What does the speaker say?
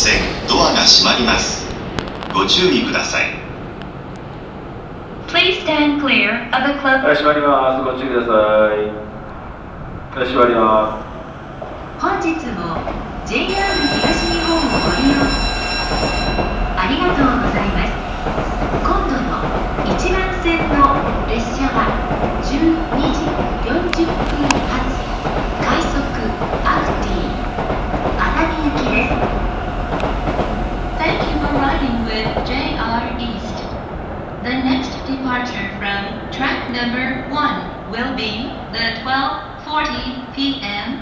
線ドアが閉まります。ご注意ください。Please stand clear of the club. はい閉まります。ご注意ください。はい閉まります。本日も The next departure from track number 1 will be the 12:40 p.m.